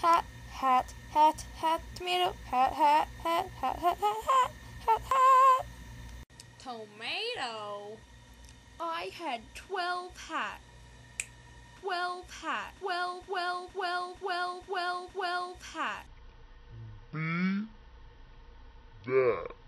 hat, hat, hat, hat, tomato, hat, hat, hat, hat, hat, hat, hat, hat, hat. Tomato. I had twelve hat. Twelve hat. Twelve, twelve, twelve, twelve, twelve, twelve hat. Be that.